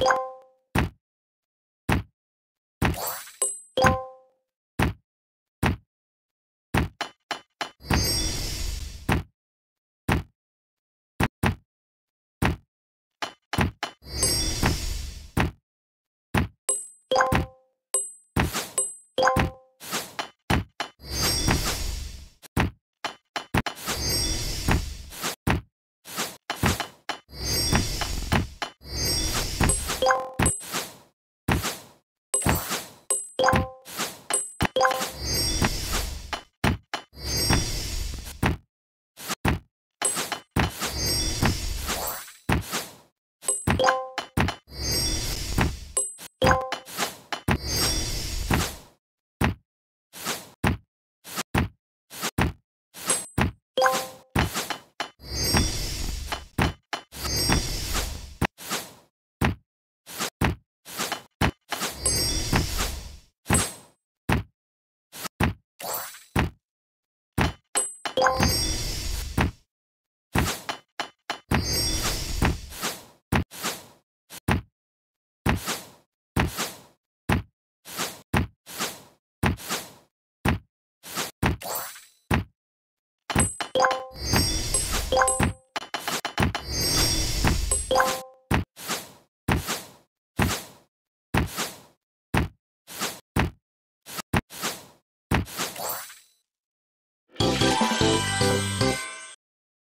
you you you